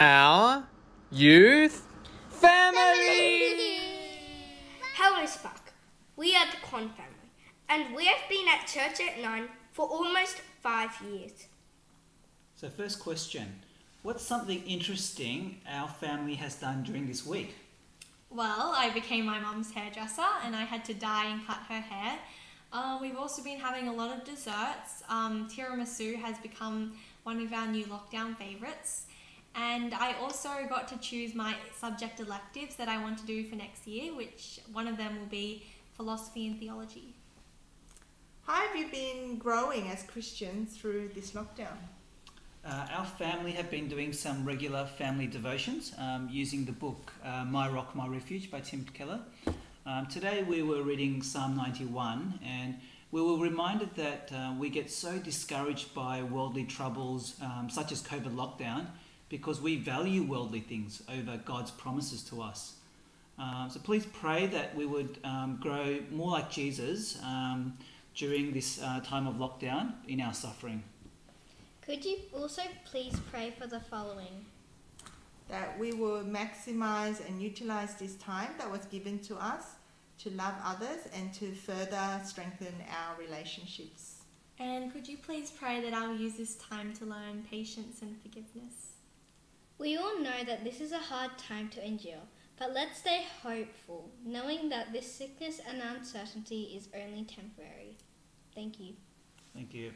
our youth family. Hello, Spark. We are the Kwon family, and we have been at church at nine for almost five years. So, first question What's something interesting our family has done during this week? Well, I became my mum's hairdresser and I had to dye and cut her hair. Uh, we've also been having a lot of desserts. Um, tiramisu has become one of our new lockdown favourites. And I also got to choose my subject electives that I want to do for next year, which one of them will be philosophy and theology. How have you been growing as Christians through this lockdown? Uh, our family have been doing some regular family devotions um, using the book uh, My Rock, My Refuge by Tim Keller. Um, today we were reading Psalm 91 and we were reminded that uh, we get so discouraged by worldly troubles um, such as COVID lockdown because we value worldly things over God's promises to us. Um, so please pray that we would um, grow more like Jesus um, during this uh, time of lockdown in our suffering. Could you also please pray for the following? That we will maximize and utilize this time that was given to us to love others and to further strengthen our relationships. And could you please pray that I will use this time to learn patience and forgiveness? We all know that this is a hard time to endure, but let's stay hopeful, knowing that this sickness and uncertainty is only temporary. Thank you. Thank you.